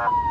Yeah. you.